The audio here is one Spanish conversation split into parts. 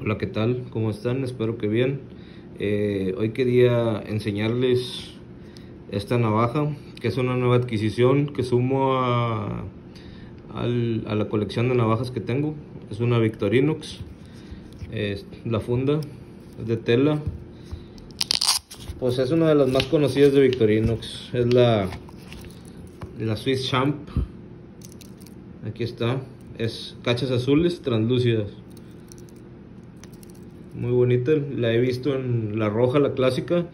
Hola, ¿qué tal? ¿Cómo están? Espero que bien. Eh, hoy quería enseñarles esta navaja, que es una nueva adquisición que sumo a, a la colección de navajas que tengo. Es una Victorinox. La funda de tela. Pues es una de las más conocidas de Victorinox. Es la, la Swiss Champ. Aquí está. Es cachas azules translúcidas muy bonita. La he visto en la roja, la clásica,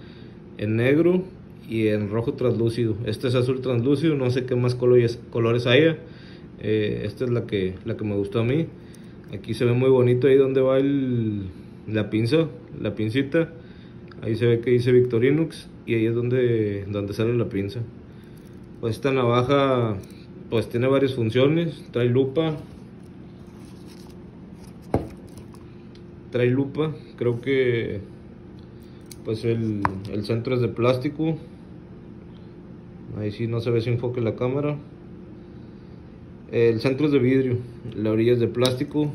en negro y en rojo translúcido. Este es azul translúcido, no sé qué más colores, colores haya. Eh, esta es la que, la que me gustó a mí. Aquí se ve muy bonito ahí donde va el, la pinza, la pincita. Ahí se ve que dice Victorinox y ahí es donde, donde sale la pinza. Pues esta navaja pues tiene varias funciones, trae lupa, trae lupa. Creo que pues el, centro es de plástico. Ahí sí no se ve si enfoque la cámara. El centro es de vidrio la orilla es de plástico.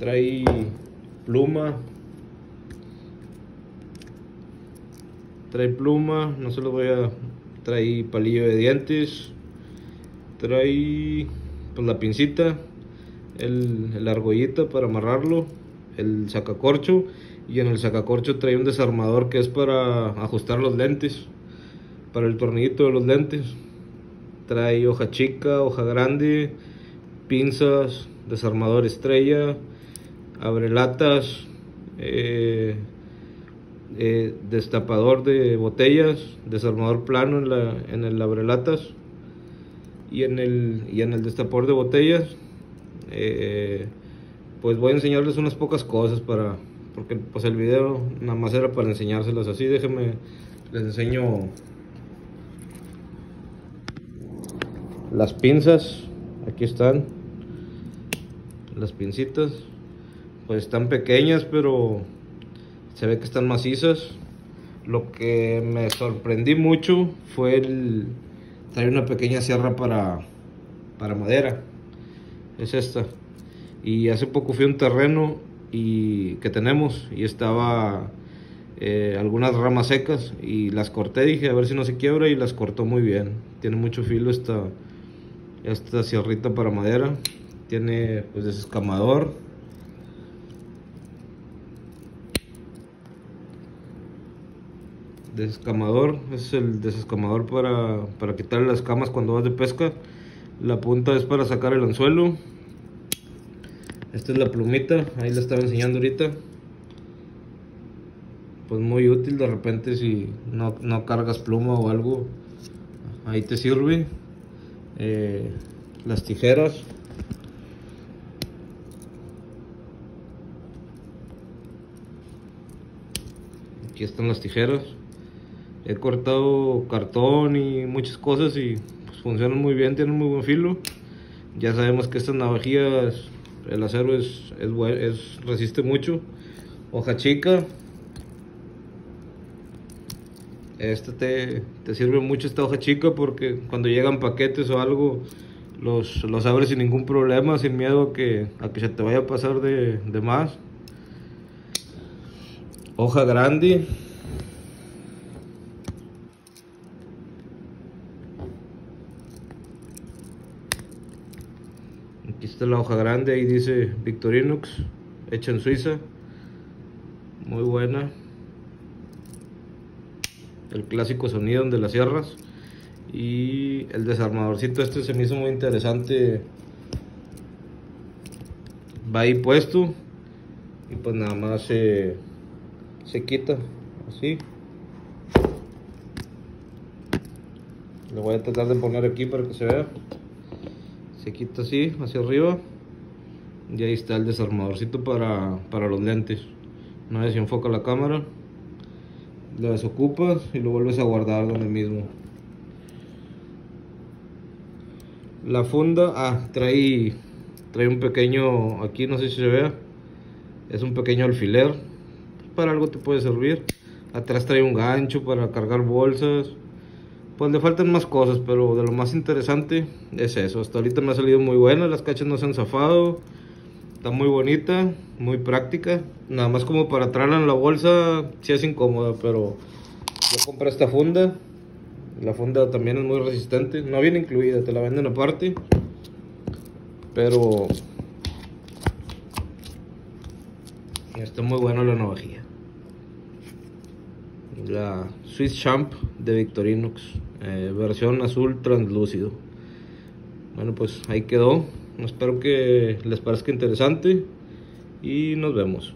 Trae pluma. Trae pluma no se lo voy a trae palillo de dientes. Trae pues la pincita el, el argollita para amarrarlo el sacacorcho y en el sacacorcho trae un desarmador que es para ajustar los lentes, para el tornillito de los lentes. Trae hoja chica, hoja grande, pinzas, desarmador estrella, abrelatas, eh, eh, destapador de botellas, desarmador plano en, la, en el abrelatas y en el, y en el destapador de botellas. Eh, pues voy a enseñarles unas pocas cosas para, porque pues el video nada más era para enseñárselas así, déjenme, les enseño las pinzas, aquí están, las pincitas, pues están pequeñas pero se ve que están macizas, lo que me sorprendí mucho fue el traer una pequeña sierra para, para madera, es esta y hace poco fui a un terreno y, que tenemos y estaba eh, algunas ramas secas y las corté, dije a ver si no se quiebra y las cortó muy bien. Tiene mucho filo esta, esta sierrita para madera. Tiene pues desescamador. Desescamador, es el desescamador para, para quitarle las camas cuando vas de pesca. La punta es para sacar el anzuelo esta es la plumita, ahí la estaba enseñando ahorita. Pues muy útil de repente si no, cargas pluma o algo, ahí te sirve. Eh, las tijeras. Aquí están las tijeras. He cortado cartón y muchas cosas y pues, funcionan muy bien, tienen muy buen filo. Ya sabemos que estas navajillas el acero es, es, resiste mucho. Hoja chica. Este te, te, sirve mucho esta hoja chica porque cuando llegan paquetes o algo los, los abres sin ningún problema, sin miedo a que, a que se te vaya a pasar de, de más. Hoja grande. La hoja grande, ahí dice Victorinox, hecha en Suiza. Muy buena. El clásico sonido de las sierras. Y el desarmadorcito este se me hizo muy interesante. Va ahí puesto. Y pues nada más se, se quita así. Lo voy a tratar de poner aquí para que se vea se quita así hacia arriba y ahí está el desarmadorcito para, para los lentes. Una vez se enfoca la cámara lo desocupas y lo vuelves a guardar donde mismo. La funda ah trae trae un pequeño aquí no sé si se vea es un pequeño alfiler. Para algo te puede servir. Atrás trae un gancho para cargar bolsas pues le faltan más cosas, pero de lo más interesante es eso. Hasta ahorita me ha salido muy buena, las cachas no se han zafado. Está muy bonita, muy práctica. Nada más como para traerla en la bolsa, sí es incómoda, pero yo compré esta funda. La funda también es muy resistente. No viene incluida, te la venden aparte. Pero está muy buena la navajilla. La Swiss Champ de Victorinox, eh, versión azul translúcido. Bueno, pues ahí quedó. Espero que les parezca interesante y nos vemos.